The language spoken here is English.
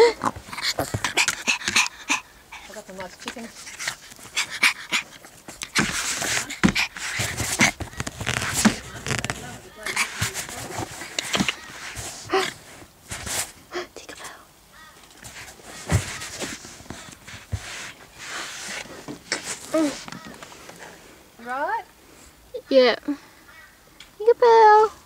I got the nice chicken. Right? Yeah. Tinkerbell.